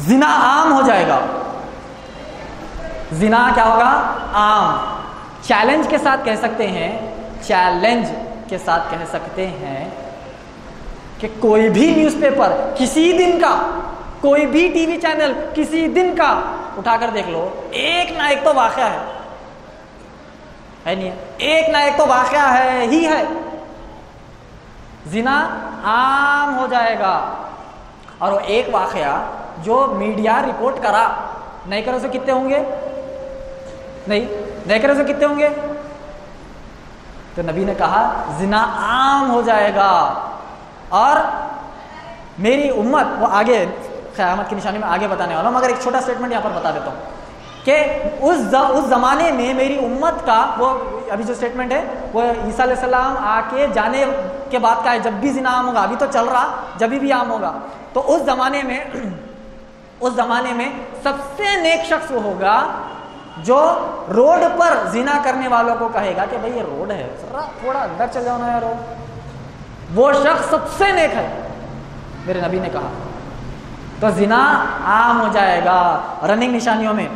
जिना आम हो जाएगा। जिना क्या होगा? आम। चैलेंज के साथ कह सकते हैं चैलेंज के साथ कह सकते हैं कि कोई भी न्यूज़पेपर किसी दिन का, कोई भी टीवी चैनल किसी दिन का, उठाकर देख लो, एक ना एक तो वाक़ है। है नहीं? एक ना एक तो वाक़ है, ही है। जिना आम हो जाएगा। और वो एक वाक़या जो मीडिया रिपोर्ट करा। नहीं करे तो कितने होंगे? नहीं नहीं करे तो कितने होंगे? तो नबी ने कहा जिना आम हो जाएगा। और मेरी उम्मत वो आगे क़यामत की निशानी में आगे बताने वाला हूँ मगर एक छोटा स्टेटमेंट यहाँ पर बता देता हूँ कि उस ज, उस ज़माने में मेरी उम्मत का वो अभी जो स्टेटमेंट है वो ईसा सलाम आके जाने के बाद का है जब भी जिना आम होगा अभी तो चल रहा जब भी आम होगा। तो उस ज़माने में, उस ज़माने में सबसे नेक शख्स वो होगा जो रोड पर जीना करने वालों को कहेगा कि भाई ये रोड है थोड़ा अंदर चल जाओ ना यार वो शख्स सबसे नेक है, मेरे नबी ने कहा। तो जिना आम हो जाएगा, रनिंग निशानियों में।